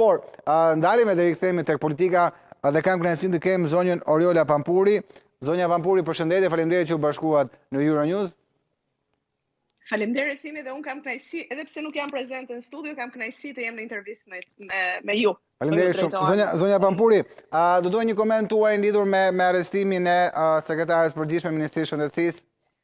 Por, ndalemi dhe rikthehemi tek politika dhe kam kënaqësinë të kem zonjën Oriola Pampuri. Zonja Pampuri, përshëndetje, faleminderit që u bashkuat në Euronews. Faleminderit Thimi dhe unë kam kënaqësi, edhe pse nuk jam prezente në studio, kam kënaqësi të jem në intervistë me me, me ju. Faleminderit shumë. Zonja zonja Pampuri, do doja një koment tuaj lidhur me me arrestimin e sekretares së përgjithshme të Ministrisë së Shëndetësisë?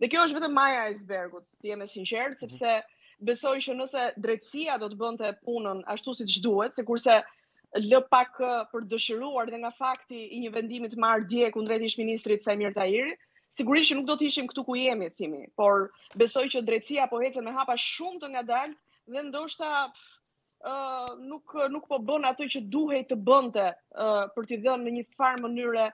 Dhe kjo është vetëm maja e ajsbergut, të jem e sinqertë, mhm. sepse besoj që nëse drejtësia do të bënte punën ashtu siç duhet, sikurse lë pak për të dëshiruar dhe nga fakti i një vendimi të marrë dje kundrejt ish-ministrit Saimir Tahiri, sigurisht që nuk do të ishim këtu ku jemi Thimi, por besoj që drejtësia po ecën me hapa shumë të ngadaltë dhe ndoshta nuk nuk po bën atë që duhej të bënte uh, për t'i dhënë në një farë mënyre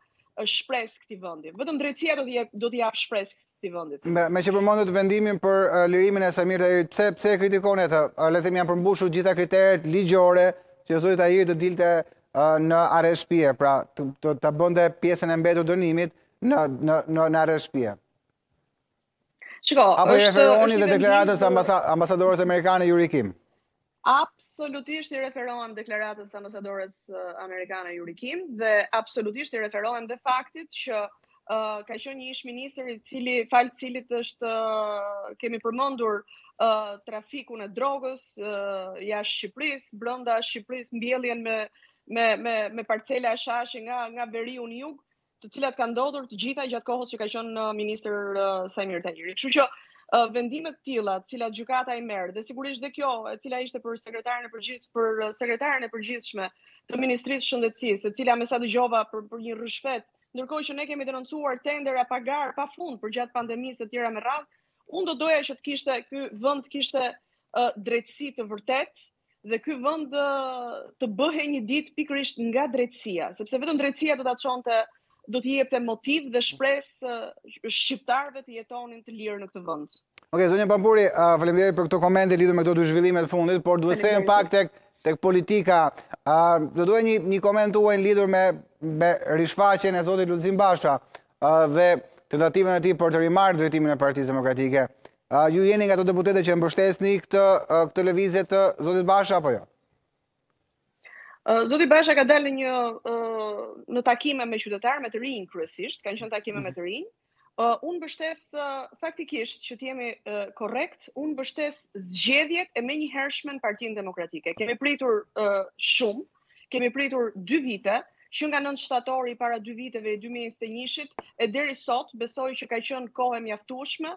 shpresë këtij vendi. Vetëm drejtësia do t'i do t'i japë shpresë këtij vendi. Me, meqë përmendët vendimin për uh, lirimin e Saimir Tahirit, pse pse e kritikoni atë? Uh, le të them janë përmbushur gjitha kriteret ligjore që zoti Tahiri të dilte uh, në arrest shtëpie, pra të, të, të bënte pjesën e mbetur të dënimit në në në, në arrest shtëpie. Shiko, Apo i referoheni dhe deklaratës së ambasa, ambasadores amerikane Yuri Kim? Absolutisht i referohem deklaratës së ambasadores amerikane Yuri Kim dhe absolutisht i referohem dhe faktit që uh, ka qenë një ish ministër i cili falë të cilit është uh, kemi përmendur uh, trafikun e drogës uh, jashtë Shqipërisë, brenda Shqipërisë mbjelljen me me me me parcela hashashi nga nga veriu në jug të cilat kanë ndodhur të gjitha gjatë kohës që ka qenë uh, ministër uh, Saimir Tahiri. Kështu që uh, vendime të tilla, të cilat gjykata i merr dhe sigurisht dhe kjo, e cila ishte për sekretarin e përgjithshëm për uh, sekretaren e përgjithshme të Ministrisë së Shëndetësisë, e cila me sa dëgjova për për një ryshfet, ndërkohë që ne kemi denoncuar tendera pa garë, pa fund përgjatë pandemisë e të tjera me radhë, unë do doja që të kishte ky vend të kishte uh, drejtësi të vërtetë, dhe ky vend të bëhej një ditë pikërisht nga drejtësia, sepse vetëm drejtësia do ta çonte do t'i jepte motiv dhe shpresë shqiptarëve të jetonin të lirë në këtë vend. Okej, okay, zonja Pampuri, uh, faleminderit për këto komente lidhur me këto dy zhvillime të fundit, por dua të kthehem pak tek tek politika. Uh, do doja një një koment tuaj lidhur me me rishfaqjen e zotit Lulzim Basha. dhe tentativën e tij për të rimarrë drejtimin e Partisë Demokratike. Ju jeni nga ato deputete që e mbështesni këtë, këtë lëvizje të Zotit Basha, apo jo? Zoti Basha ka dalë në një në takime me qytetarë me të rinj kryesisht, kanë qenë takime me të rinj. Uh, unë mbështes uh, faktikisht që të jemi uh, korrekt, unë mbështes zgjedhjet e menjëhershme në partinë demokratike. Kemi pritur uh, shumë, Kemi pritur 2 vite, që nga 9 shtatori para 2 viteve e 2021-shit e deri sot, besoj që ka qenë kohë e mjaftueshme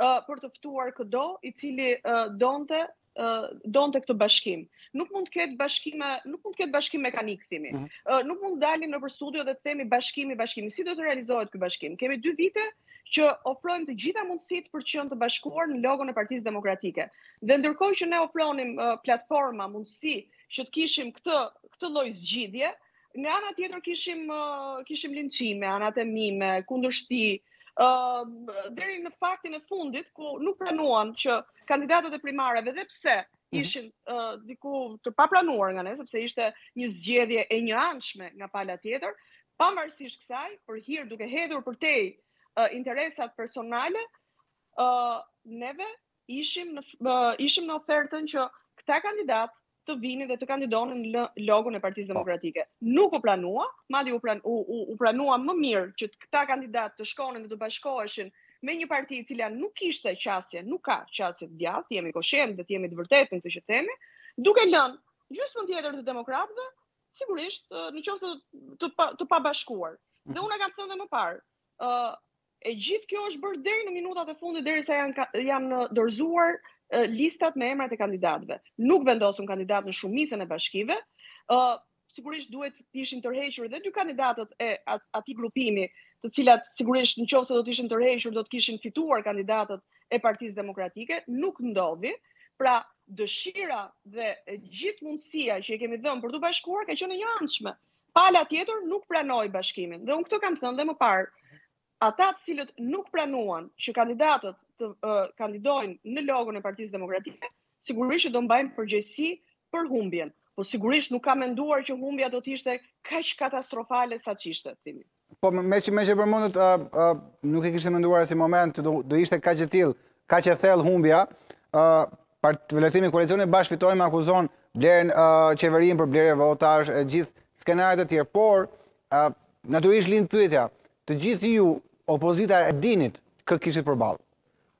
për të ftuar këdo i cili donte donte këtë bashkim. Nuk mund të ketë bashkime, nuk mund të ketë bashkim mekanik thimi. Mm -hmm. Nuk mund të dalim nëpër studio dhe të themi bashkimi, bashkimi. Si do të realizohet ky bashkim? Kemi 2 vite që ofrojmë të gjitha mundësitë për të qenë të bashkuar në logon e Partisë Demokratike. Dhe ndërkohë që ne ofronim uh, platforma, mundësi që të kishim këtë këtë lloj zgjidhje, nga ana tjetër kishim uh, kishim linçime, anatemime, kundërshti, uh, deri në faktin e fundit ku nuk pranuan që kandidatët e primareve dhe pse mhm. ishin uh, diku të papranuar nga ne sepse ishte një zgjedhje e njëanshme nga pala tjetër, pavarësisht kësaj, për hir duke hedhur përtej uh, interesat personale, uh, neve Ishim në ishim në ofertën që këta kandidatë të vinin dhe të kandidonin në logon e Partisë po. Demokratike. Nuk u pranua, madje u, pran, u, u, u pranua më mirë që këta kandidatë të shkonin dhe të bashkoheshin me një parti e cila nuk kishte qasje, nuk ka qasje të djathtë, jemi koshientë dhe jemi të vërtetë në këtë që themi, duke lënë gjysmën tjetër të demokratëve, sigurisht në qoftë se të pa, të pabashkuar. Dhe unë e kam thënë edhe më parë, ë uh, E gjithë kjo është bërë deri në minutat e fundit derisa janë janë dorëzuar listat me emrat e kandidatëve. Nuk vendosëm kandidatë në shumicën e bashkive. Ë sigurisht duhet të ishin tërhequr dhe dy kandidatët e atij grupimi, të cilat sigurisht në qoftë se do të ishin tërhequr, do të kishin fituar kandidatët e Partisë Demokratike, nuk ndodhi, pra dëshira dhe gjithë mundësia që i kemi dhënë për t'u bashkuar, ka qenë e njëanshme. Pala tjetër nuk pranoi bashkimin dhe unë këto kam thënë dhe më parë. Ata të cilët nuk pranuan që kandidatët të uh, kandidojnë në logon e Partisë Demokratike, sigurisht që do mbajnë përgjegjësi për humbjen. Po sigurisht nuk kam menduar që humbja do të ishte kaq katastrofale sa ç'ishte, thimi. Po, meqë meqë përmendët, nuk e kishit menduar si moment, do, do ishte kaq e tillë, kaq e thellë humbja, le të themi koalicioni Bashkë Fitojmë, akuzon blerën qeverinë për blerje votash, e gjithë skenarët e tjerë, por, natyrisht lind pyetja, të gjithë ju, opozita e dinit, kë kishit përballë.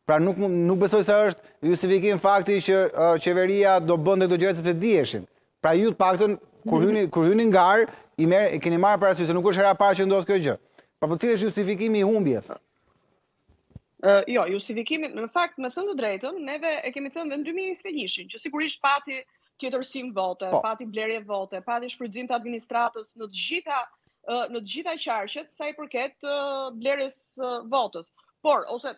Pra nuk, nuk besoj se është justifikim fakti që qeveria do bënte këto gjërat sepse diheshin. Pra ju të paktën kur hyni kur hyni në garë, i merr e keni marrë parasysh se nuk është hera e parë që ndodh kjo gjë. Pra po cili është justifikimi i humbjes? Uh, jo, justifikimi, në fakt, me thënë të drejtën, neve e kemi thënë dhe në 2021-shin, që sigurisht pati tjetërsim vote, po. pati blerje vote, pati shpërdorim të administratës në të gjitha në të gjitha qarqet sa i përket blerjes së votës. Por, ose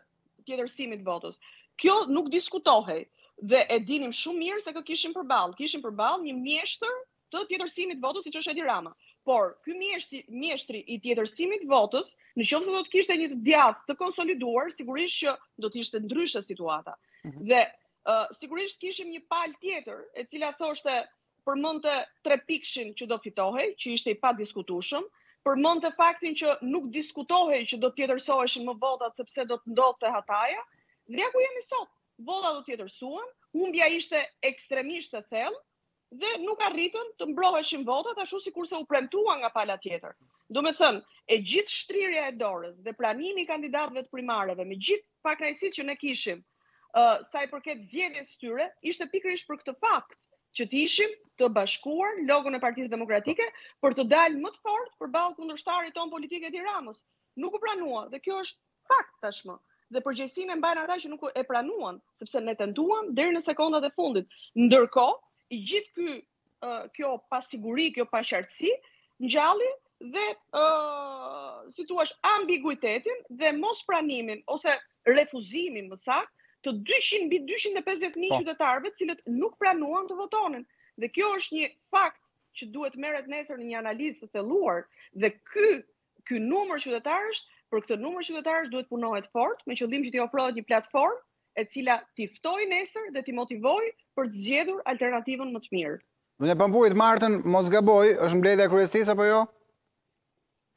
tjetërsimit të votës. Kjo nuk diskutohej dhe e dinim shumë mirë se kë kishim përballë. Kishim përballë një mjeshtër të tjetërsimit të votës siç është Edi Rama. Por ky mjeshtri, mjeshtri i tjetërsimit të votës, në qoftë se do të kishte një të djathtë të konsoliduar, sigurisht që do të ishte ndryshe situata. Mhm. Dhe uh, sigurisht kishim një palë tjetër, e cila thoshte përmendte tre pikshin që do fitohej, që ishte i padiskutueshëm, përmendte faktin që nuk diskutohej që do të tjetërsoheshin më votat sepse do të ndodhte hataja, dhe ja ku jemi sot. Votat u tjetërsuan, humbja ishte ekstremisht e thellë dhe nuk arritën të mbroheshin votat ashtu sikurse u premtua nga pala tjetër. Do me thënë, e gjithë shtrirja e dorës dhe pranimi i kandidatëve të primareve, me gjithë pakënaqësitë që ne kishim, sa i përket zgjedhjes së tyre, ishte pikërisht për këtë fakt që të ishim të bashkuar në logon e Partisë Demokratike për të dalë më të fortë përballë kundërshtarit tonë politik Edi Ramës. Nuk u pranua dhe kjo është fakt tashmë dhe përgjegjësinë e mbajnë ata që nuk e pranuan, sepse ne tentuam deri në sekondat e fundit. Ndërkohë, i gjithë ky kjo pasiguri, kjo paqartësi ngjalli dhe ë si t'thuash ambiguitetin dhe mospranimin ose refuzimin më saktë të 200 mbi 250 mijë po. qytetarëve të cilët nuk pranuan të votonin. Dhe kjo është një fakt që duhet të merret nesër në një analizë të thelluar dhe ky ky numër qytetarësh, për këtë numër qytetarësh duhet të punohet fort me qëllim që t'i ofrohet një platformë e cila t'i ftojë nesër dhe t'i motivojë për të zgjedhur alternativën më të mirë. Dhe pastaj të martën, mos gaboj, është mbledhja e kryesisë apo jo?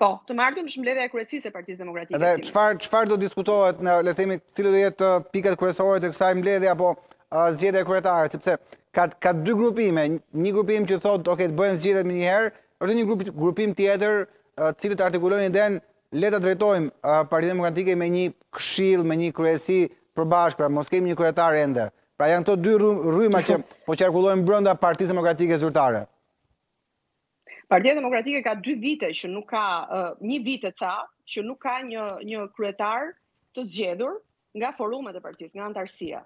Po, të martën është mbledhja e kryesisë e Partisë Demokratike. Dhe çfarë çfarë do diskutohet në le të themi cilat do jenë uh, pikat kryesore të kësaj mbledhje apo uh, zgjedhja e kryetarit, sepse ka ka dy grupime, një grupim që thotë, "Ok, të bëhen zgjedhjet menjëherë, Është një grup, grupim tjetër, të cilët artikulojnë idenë le ta drejtojmë Partinë Demokratike me një këshill, me një kryesi të përbashkët, pra të mos kemi një kryetar ende. Pra janë këto dy rryma që po qarkullojnë brenda Partisë Demokratike zyrtare. Partia Demokratike ka dy vite që nuk ka një vit e ca që nuk ka një një kryetar të zgjedhur nga forumet e partisë, nga anëtarësia.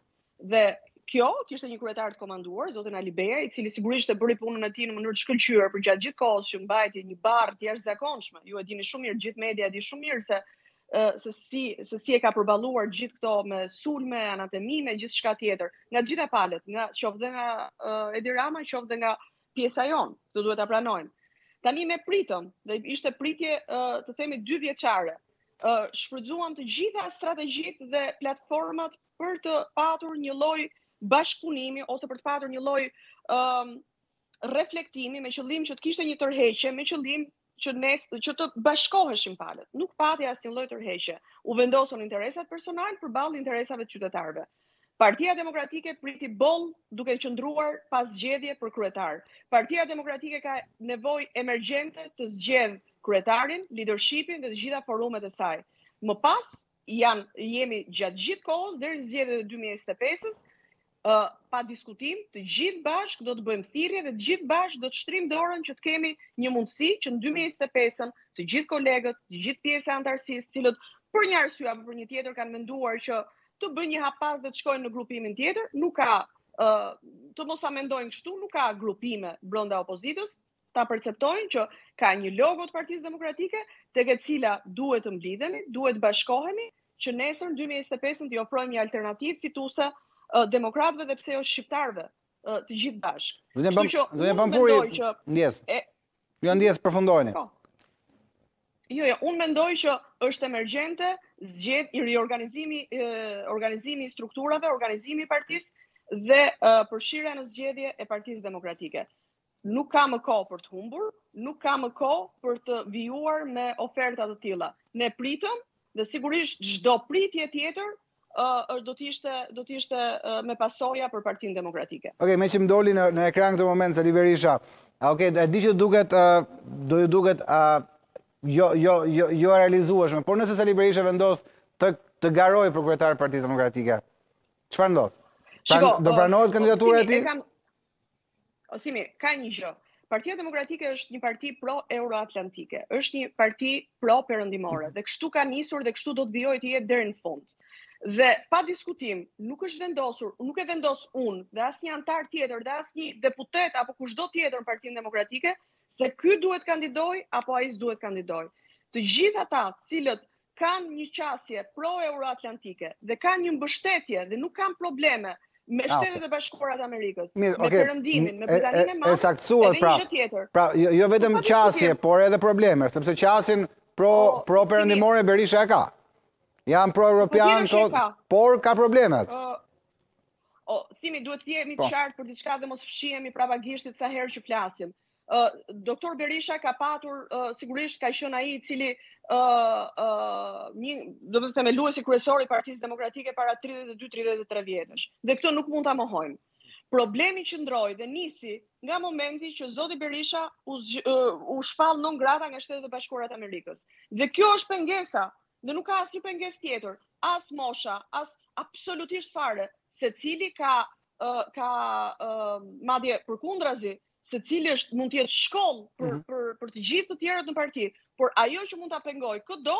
Dhe kjo kishte një kryetar të komanduar, zotin Alibeaj, i cili sigurisht e bëri punën e tij në mënyrë të shkëlqyer përgjatë gjithë kohës që mbajti një barrë të jashtëzakonshme. Ju e dini shumë mirë, gjithë media e di shumë mirë se se si se si e ka përballuar gjithë këto me sulme, anatemime, gjithçka tjetër, nga të gjitha palët, nga qoftë nga uh, Edi Rama, qoftë nga pjesa jonë, do duhet ta pranojmë. Tani ne pritëm dhe ishte pritje të themi dyvjeçare. Shfrytëzuam të gjitha strategjitë dhe platformat për të patur një lloj bashkëpunimi ose për të patur një lloj ë reflektimi me qëllim që të kishte një tërheqje me qëllim që ne që të bashkoheshin palët. Nuk pati asnjë lloj tërheqjeje. U vendosën interesat personale përballë interesave të qytetarëve. Partia Demokratike priti boll duke qëndruar pas zgjedhje për kryetar. Partia Demokratike ka nevojë emergjente të zgjedhë kryetarin, lidershipin dhe të gjitha forumet e saj. Më pas Janë jemi gjatë gjithë kohës deri në zgjedhjet e 2025-s, ë uh, pa diskutim, të gjithë bashkë do të bëjmë thirrje dhe të gjithë bashkë do të shtrijmë dorën që të kemi një mundësi që në 2025-ën të gjithë kolegët, të gjithë pjesa e anëtarësisë, të cilët për një arsye apo për një tjetër kanë menduar që të bëjnë një hap pas dhe të shkojnë në grupimin tjetër, nuk ka ë uh, të mos ta mendojnë kështu, nuk ka grupime brenda opozitës, ta perceptojnë që ka një logo të Partisë Demokratike, tek e cila duhet të mblidhemi, duhet të bashkohemi, që nesër në 2025-ën t'i ofrojmë një alternativë fituse demokratëve dhe pse jo shqiptarëve të gjithë bashkë. Do një pampuri, ndjesë, jo ndjesë përfundojeni. Po. Jo, jo, unë mendoj që është emergjente zgjedh i riorganizimi organizimi i strukturave, organizimi i partisë dhe përshirja në zgjedhje e Partisë Demokratike. Nuk ka më kohë për të humbur, nuk ka më kohë për të vijuar me oferta të tilla. Ne pritëm dhe sigurisht çdo pritje tjetër ë do të ishte do të ishte me pasoja për Partinë Demokratike. Okej, okay, meqë më doli në në ekran këtë moment Sali Berisha. Okej, okay, e di që duket uh, do ju duket uh, jo jo jo jo e realizueshme, por nëse Sali Berisha vendos të të garojë për kryetar të Partisë Demokratike. Çfarë ndodh? Shiko, do pranohet kandidatura e tij? O thimi, ka një gjë. Partia Demokratike është një parti pro-euroatlantike, është një parti pro-perëndimore dhe kështu ka nisur dhe kështu do të vijojë të jetë deri në fund. Dhe pa diskutim, nuk është vendosur, nuk e vendos unë dhe asnjë anëtar tjetër dhe asnjë deputet apo kushdo tjetër në Partinë Demokratike se ky duhet të kandidojë apo ai s'duhet të kandidojë. Të gjithë ata të cilët kanë një qasje pro-euroatlantike dhe kanë një mbështetje dhe nuk kanë probleme me ah, Shtetet e Bashkuara të Amerikës, me Perëndimin, me Britaninë e Madhe, edhe një pra. gjë tjetër. Pra, jo, jo vetëm qasje, por edhe probleme, sepse qasjen pro, po, pro-perëndimore Berisha e ka. Jam pro-europian, po, por ka problemet. Po, o, thimi, duhet të jemi të qartë për diçka dhe mos fshihemi prapa gishtit sa herë që flasim. Doktor Berisha ka patur sigurisht ka qenë ai i cili ë ë një do të themeluesi kryesor i Partisë Demokratike para 32-33 vjetësh. Dhe këtë nuk mund ta mohojmë. Problemi qëndroi dhe nisi nga momenti që zoti Berisha u, u shpall non grata nga Shtetet e Bashkuara të Amerikës. Dhe kjo është pengesa, dhe nuk ka asnjë pengesë tjetër, as mosha, as absolutisht fare, secili ka, ka madje përkundrazi, secili është mund të jetë shkollë për mm -hmm. për për të gjithë të tjerët në parti, por ajo që mund ta pengojë këdo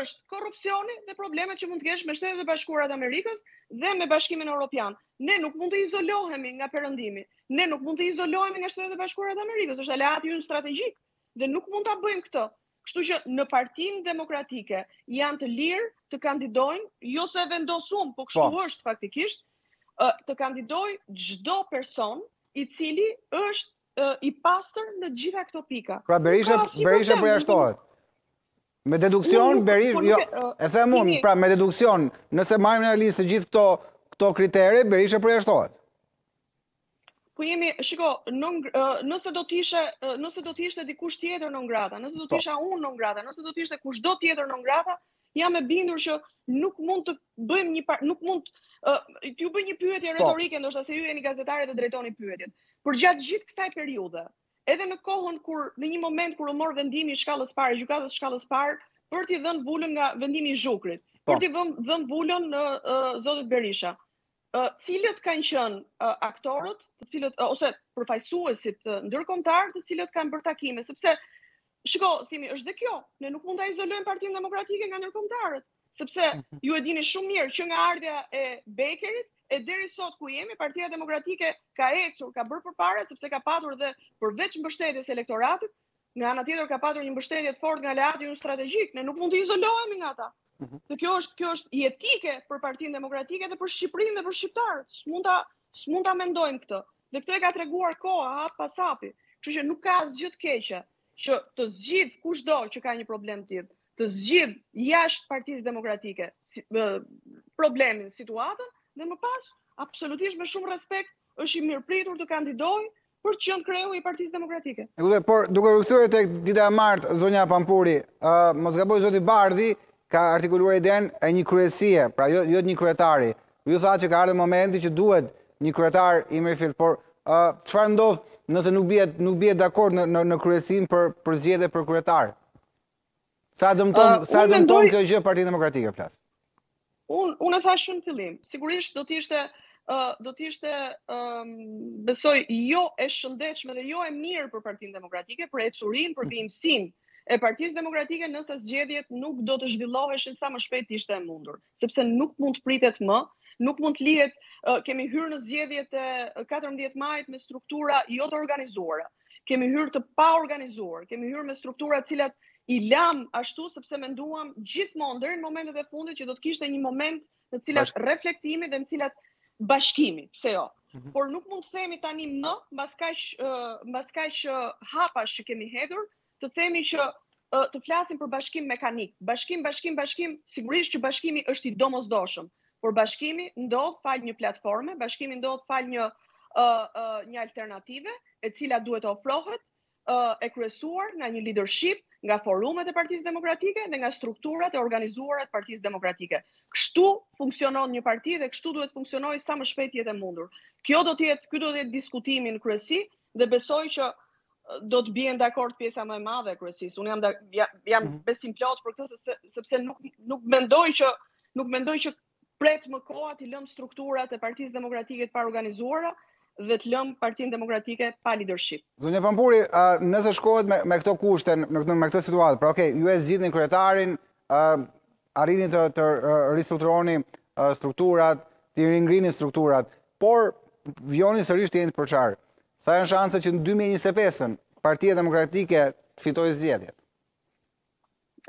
është korrupsioni dhe problemet që mund të kesh me Shtetet e Bashkuara të Amerikës dhe me Bashkimin Evropian. Ne nuk mund të izolohemi nga Perëndimi. Ne nuk mund të izolohemi nga Shtetet e Bashkuara të Amerikës, është aleati ynë strategjik dhe nuk mund ta bëjmë këtë. Kështu që në Partinë Demokratike janë të lirë të kandidojnë, jo se e vendos unë, po kështu po. është faktikisht, të kandidojë çdo person i cili është i pastër në gjitha këto pika. Pra Berisha Berisha përjashtohet. Me deduksion Berisha, jo, e them unë, pra me deduksion, nëse marrim në analizë të gjithë këto këto kritere, Berisha përjashtohet. Po jemi, shiko, non, nëse do të ishe, nëse do të ishte dikush tjetër non grata, nëse do të po. isha unë non grata, nëse do të ishte kushdo tjetër non grata, jam e bindur që nuk mund të bëjmë një par, nuk mund uh, t'ju bëj një pyetje po. retorike, ndoshta se ju jeni gazetare dhe drejtoni pyetjet. Përgjatë gjithë kësaj periudhe, edhe në kohën kur në një moment kur u mor vendimi i shkallës parë, i gjykatës së shkallës parë, për t'i dhënë vulën nga vendimi i Zhukrit, po. për t'i dhënë vulën në uh, Zotit Berisha. cilët kanë qenë aktorët, të cilët ose përfaqësuesit ndërkombëtarë, të cilët kanë bërë takime, sepse shiko, thimi, është dhe kjo, ne nuk mund ta izolojmë Partinë Demokratike nga ndërkombëtarët, sepse mhm. ju e dini shumë mirë që nga ardhja e Bekerit e deri sot ku jemi, Partia Demokratike ka ecur, ka bërë përpara sepse ka patur dhe përveç mbështetjes së elektoratit, Nga ana tjetër ka patur një mbështetje të fortë nga aleati ynë strategjik, ne nuk mund të izolohemi nga ata. Mhm. Dhe kjo është kjo është jetike për Partinë Demokratike dhe për Shqipërinë dhe për shqiptarët. S'mund ta s'mund ta mendojmë këtë. Dhe këtë e ka treguar koha hap pas hapi. Kështu që nuk ka asgjë të keqe që të zgjidhë kushdo që ka një problem të tillë, të zgjidhë jashtë Partisë Demokratike si, problemin, situatën dhe më pas absolutisht me shumë respekt është i mirëpritur të kandidojë për të qenë kreu i Partisë Demokratike. E kuptoj, por duke u rikthyer te dita e martë, zonja Pampuri, mos gaboj zoti Bardhi, ka artikuluar idenë e një kryesie, pra jo, jo të një kryetari. Ju thatë që ka ardhur momenti që duhet një kryetar i mirëfilltë, por çfarë ndodh nëse nuk bie, nuk biet dakord në, në, në kryesi për, për zgjedhje për kryetar? Sa dëmton, uh, sa dëmton kjo gjë Partinë Demokratike flas. Unë unë e thashë në fillim, sigurisht do të ishte uh, do të ishte um, besoj jo e shëndetshme dhe jo e mirë për Partinë Demokratike, për ecurinë, për vijimsinë e Partisë Demokratike nëse zgjedhjet nuk do të zhvilloheshin sa më shpejt të ishte e mundur. sepse nuk mund të pritet më, nuk mund të lihet, kemi hyrë në zgjedhjet e 14 majit me struktura jo të organizuara. Kemi hyrë të paorganizuar, kemi hyrë me struktura të cilat i lamë ashtu sepse menduam gjithmonë deri në momentet e fundit që do të kishte një moment në cilat reflektimi dhe në cilat bashkimi, pse jo. Mhm. Por nuk mund të themi tani më, mbas kaq mbas kaq hapash që kemi hedhur, të themi që të flasim për bashkim mekanik. Bashkim, bashkim, bashkim, sigurisht që bashkimi është i domosdoshëm, por bashkimi ndodh falë një platforme, bashkimi ndodh falë një një alternative e cila duhet të ofrohet e kryesuar nga një leadership, nga forumet e Partisë Demokratike dhe nga strukturat e organizuara të Partisë Demokratike. Kështu funksionon një parti dhe kështu duhet të funksionojë sa më shpejt jetë e mundur. Kjo do të jetë, ky do të jetë diskutimi në kryesi, Dhe besoj që do të bien dakord pjesa më e madhe e kryesisë. Unë jam da, jam mm -hmm. besim plot për këtë se, sepse nuk nuk mendoj që nuk mendoj që pret më koha t'i lëmë strukturat e Partisë Demokratike të paorganizuara dhe të lëmë Partinë Demokratike pa leadership. Zonja Pampuri, uh, nëse shkohet me, me këto kushte, me, me këtë situatë, pra okay, ju e zgjidhni kryetarin, uh, arrini të të ristrukturoni strukturat, t'i ringrini strukturat, por vijoni sërish të jeni të përçarë. Sa janë shanset që në 2025-ën Partia Demokratike të fitojë zgjedhjet?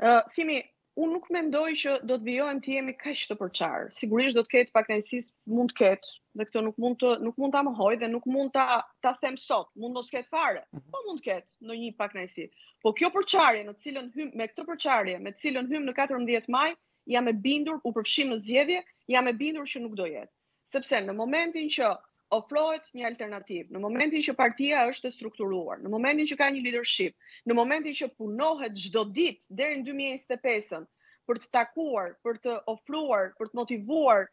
Uh, Fimi, unë nuk mendoj që do të vijojmë të jemi kaq të përçarë. Sigurisht do të ketë pakënaqësi, mund të ketë, dhe këtë nuk mund të nuk mund ta mohoj dhe nuk mund ta ta them sot, mund të mos ketë fare. Mhm. Po mund të ketë. ndonjë pakënaqësi. Po kjo përçarje në të cilën hymë me këtë përçarje, me të cilën hymë në 14 maj, jam e bindur u përfshim në zgjedhje, jam e bindur që nuk do jetë. Sepse në momentin që ofrohet një alternativë, në momentin që partia është e strukturuar, në momentin që ka një leadership, në momentin që punohet çdo ditë deri në 2025-ën për të takuar, për të ofruar, për të motivuar,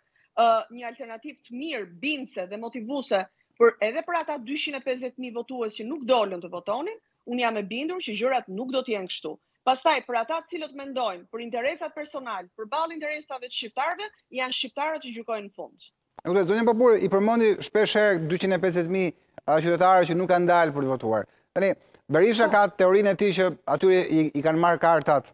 një alternativë të mirë, bindëse dhe motivuese për edhe për ata 250.000 votues që nuk dolën të votonin, unë jam e bindur që gjërat nuk do të jenë kështu. Pastaj për ata të cilët mendojnë për interesat personalë, përballë interesave të shqiptarëve, janë shqiptarët që gjykojnë në fund. E kuptoj, zonja Pampuri përmendi shpesh herë 250.000 qytetarë që nuk kanë dalë për të votuar. Tani Berisha po. ka teorinë e tij që atyre i kanë marrë kartat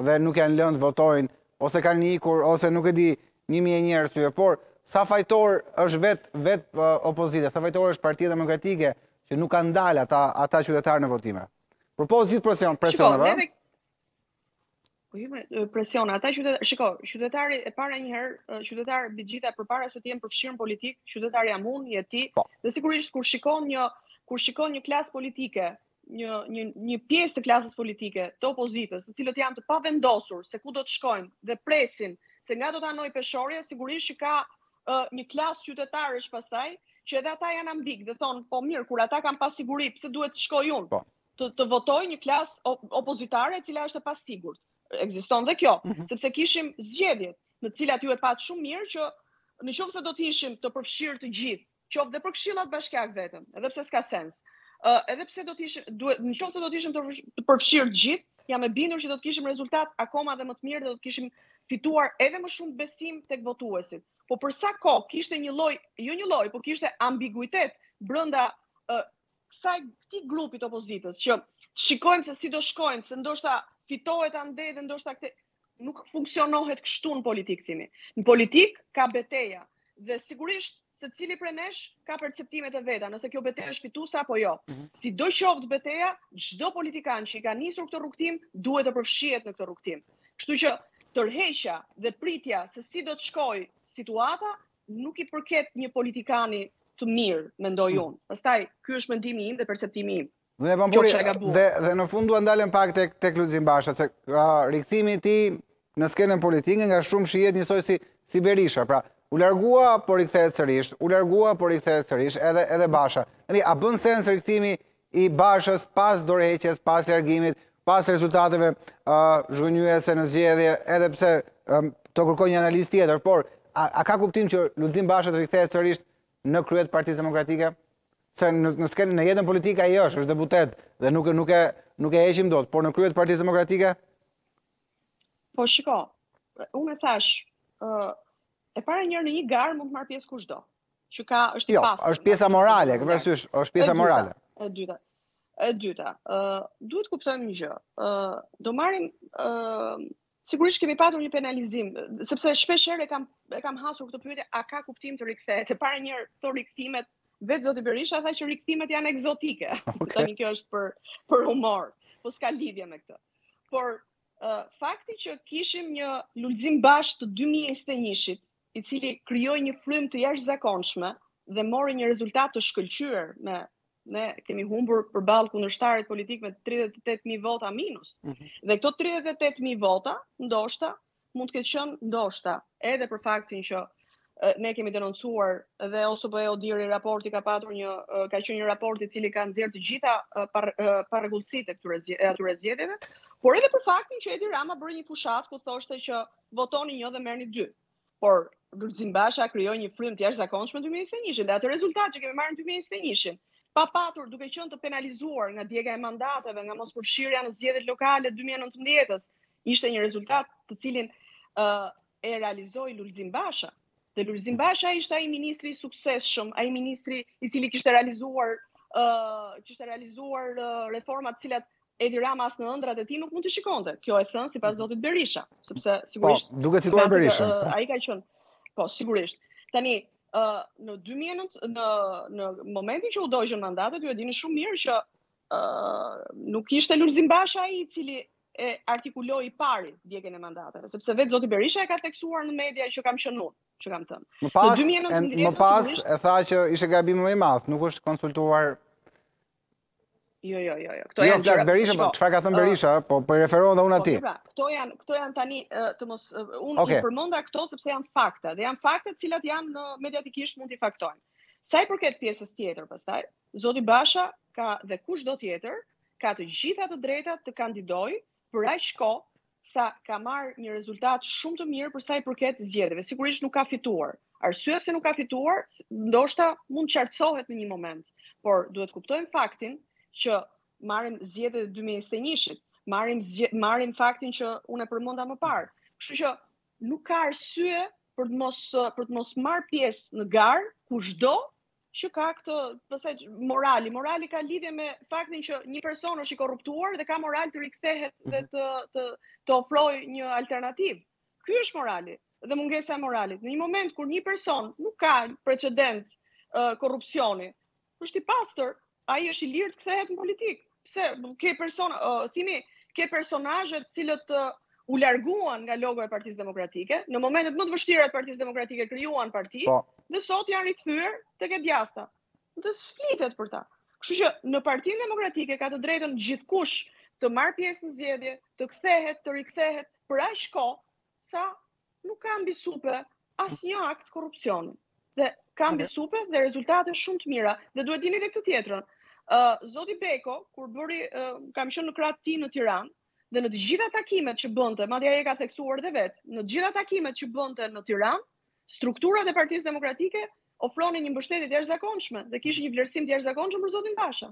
dhe nuk janë lënë të votojnë, ose kanë ikur, ose nuk e di, një mijë e një arsye, por sa fajtor është vetë vetë opozita, sa fajtor është partia demokratike, që nuk kanë dalë ata, ata qytetarë në votime. Përpos gjithë presion, presionëve. Shiko, neve... presion, ata qytetarë, shiko, qytetari e para një herë, qytetarë mbi të gjitha përpara se të jenë përfshirë në politikë, qytetari jam unë, je ti, po. dhe sigurisht kur shikon një, kur shikon një klasë politike, një një një pjesë të klasës politike, të opozitës, të cilët janë të pavendosur se ku do të shkojnë dhe presin se nga do të anojë peshorja, sigurisht që ka uh, një klasë qytetarësh pastaj që edhe ata janë ambig dhe thonë, po mirë, kur ata kanë pasiguri, pse duhet të shkoj unë? Po. Të, të votoj një klasë opozitare e cila është e pasigurt. Ekziston dhe kjo, mm -hmm. sepse kishim zgjedhjet në të cilat ju e patë shumë mirë që në qoftë se do të ishim të përfshirë të gjithë qoftë dhe për këshillat bashkiakë vetëm, edhe pse s'ka sens. Ë uh, edhe pse do të ishim duhet në qoftë se do të ishim të përfshirë të gjithë, jam e bindur që do të kishim rezultat akoma dhe më të mirë dhe do të kishim fituar edhe më shumë besim tek votuesit. Po për sa kohë kishte një lloj, jo një lloj, por kishte ambiguitet brenda uh, kësaj këtij grupi të opozitës që të shikojmë se si do shkojmë, se ndoshta fitohet andej dhe ndoshta këtej nuk funksionohet kështu në politikë, Thimi. Në politikë ka beteja dhe sigurisht secili prej nesh ka perceptimet e veta, nëse kjo betejë është fituese apo jo. Mhm. Sidoqoftë beteja, çdo politikan që i ka nisur këtë rrugtim duhet të përfshihet në këtë rrugtim. Kështu që tërheqja dhe pritja se si do të shkojë situata nuk i përket një politikani të mirë, mendoj mhm. unë. Pastaj ky është mendimi im dhe perceptimi im. Në e pampuri, dhe, dhe në fund dua të ndalem pak tek, tek Lulzim Basha, se uh, rikthimi i tij në skenën politike nga shumë shihet njësoj si, si Berisha, pra u largua, por rikthehet sërisht, u largua, por rikthehet sërisht, edhe, edhe Basha. Në a bën sens rikthimi i Bashës pas dorëheqjes, pas largimit, pas rezultateve uh, zhgënjuese në zgjedhje, edhe pse um, këto kërkojnë analizë tjetër, por a, a ka kuptim që Lulzim Basha të rikthehet sërisht në krye të Partisë Demokratike? Se në skenë, në jetën politike ai është, është deputet dhe nuk nuk e nuk e heqim dot, por në krye të Partisë Demokratike? Po shiko, unë e thashë, ë e para një herë në një garë mund të marrë pjesë kushdo. Që ka është i jo, pasur. Jo, është pjesa morale, ke parasysh, është pjesa morale. E dyta. E dyta, ë duhet të kuptojmë një gjë. ë do marrim ë Sigurisht kemi patur një penalizim, sepse shpesh herë e kam e kam hasur këtë pyetje, a ka kuptim të rikthehet? E para një herë këto rikthimet vetë zoti Berisha tha që rikthimet janë ekzotike. Okay. Tani kjo është për për humor, po s'ka lidhje me këtë. Por uh, fakti që kishim një Lulzim Bashë të 2021-shit, i cili krijoi një frymë të jashtëzakonshme dhe mori një rezultat të shkëlqyer me ne kemi humbur përballë kundërshtarit politik me 38000 vota minus. Mm -hmm. Dhe këto 38000 vota, ndoshta mund të ketë qenë ndoshta edhe për faktin që ne kemi denoncuar dhe OSBE po e ODIHR-i raporti ka patur një ka qenë një raport i cili ka nxjerrë të gjitha parregullsitë e këtyre e atyre zgjedhjeve, por edhe për faktin që Edi Rama bëri një fushatë ku thoshte që votoni një dhe merrni dy. Por Lulzim Basha krijoi një frymë të jashtëzakonshme në 2021-shin dhe atë rezultat që kemi marrë në 2021-shin, pa patur duke qenë të penalizuar nga djega e mandateve, nga mospërfshirja në zgjedhjet lokale të 2019-s, ishte një rezultat të cilin uh, e realizoi Lulzim Basha. Dhe Lulzim Basha ishte ai ministri i suksesshëm, ai ministri i cili kishte realizuar uh, kishte realizuar uh, reforma të cilat Edi Rama as në ëndrrat e tij nuk mund t'i shikonte. Kjo e thënë sipas mhm. zotit Berisha, sepse po, sigurisht po, duke cituar Berisha. Ai ka qenë po sigurisht. Tani ë uh, në 2009 në në momentin që u dogjën mandatet, ju e dini shumë mirë që ë uh, nuk ishte Lulzim Basha ai i cili e artikuloi i pari djegën e mandateve, sepse vetë zoti Berisha e ka theksuar në media që kam qenë unë që kam thënë. Më pas, në 2019, më pas e tha që ishte gabimi më i madh, nuk është konsultuar Jo, jo, jo, jo. Këto jo, janë gjëra. Berisha, po çfarë ka thënë Berisha? Po po i referohem dhe unë po, atij. Po, pra, këto janë, këto janë tani të mos unë okay. i përmenda këto sepse janë fakte dhe janë fakte të cilat janë në mediatikisht mund t'i faktojnë. Sa i përket pjesës tjetër pastaj, zoti Basha ka dhe kushdo tjetër ka të gjitha të drejtat të kandidojë për aq kohë sa ka marrë një rezultat shumë të mirë për sa i përket zgjedhjeve. Sigurisht nuk ka fituar. Arsyeja pse nuk ka fituar, ndoshta mund të qartësohet në një moment, por duhet të kuptojmë faktin që marrim zgjedhjet e 2021-shit, marrim marrim faktin që unë e përmenda më parë. Kështu që nuk ka arsye për të mos për të mos marrë pjesë në garë kushdo që ka këtë pastaj morali. Morali ka lidhje me faktin që një person është i korruptuar dhe ka moral të rikthehet dhe mhm. të të të ofrojë një alternativë. Ky është morali dhe mungesa e moralit. Në një moment kur një person nuk ka precedent uh, korrupsioni, është i pastër, Ai është i lirë të kthehet në politikë. Pse ke person, uh, thimi, ke personazhe të cilët uh, u larguan nga logo e Partisë Demokratike, në momentet më të vështira të Partisë Demokratike krijuan parti, po. dhe sot janë rikthyer tek e djathta. Dhe s'flitet për ta. Kështu që në Partinë Demokratike ka të drejtën gjithkush të marrë pjesë në zgjedhje, të kthehet, të rikthehet për aq kohë sa Nuk ka mbi supe asnjë akt korrupsioni. Dhe ka mbi supe dhe rezultate shumë të mira. Dhe duhet ta dini edhe këtë tjetrën. Uh, Zoti Beko, kur bëri, uh, kam qenë në krah të tij në Tiranë, dhe në të gjitha takimet që bënte, madje ai e ka theksuar dhe vetë, në të gjitha takimet që bënte në Tiranë, strukturat e Partisë Demokratike ofronin një mbështetje të jashtëzakonshme dhe kishin një vlerësim të jashtëzakonshëm për zotin Basha.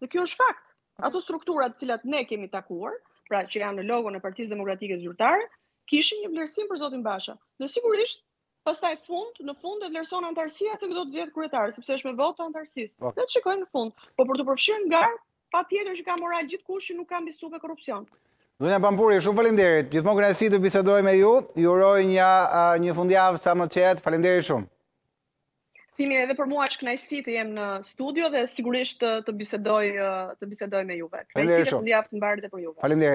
Dhe kjo është fakt. Ato struktura të cilat ne kemi takuar, pra që janë në logon e Partisë Demokratike Zyrtare, Kishin një vlerësim për zotin Basha. Dhe sigurisht pastaj fund, në fund e vlerëson antarësia se kë do të zgjedh kryetar, sepse është me votë të antarësisë. Po. Dhe të shikojmë në fund. Po për t'u përfshirë në garë, patjetër që ka moral gjithkush që nuk ka mbi supe korrupsion. Zonja Pampuri, shumë falimderit. Gjithmonë kënaqësi të bisedoj me ju. Ju uroj një, një fundjavë sa më të qetë. Falimderit shumë. Edhe për mua është kënaqësi të jem në studio dhe sigurisht të, të bisedoj të bisedoj me juve. Kënaqësi të fundjavë të mbarë dhe për juve. Faleminderit.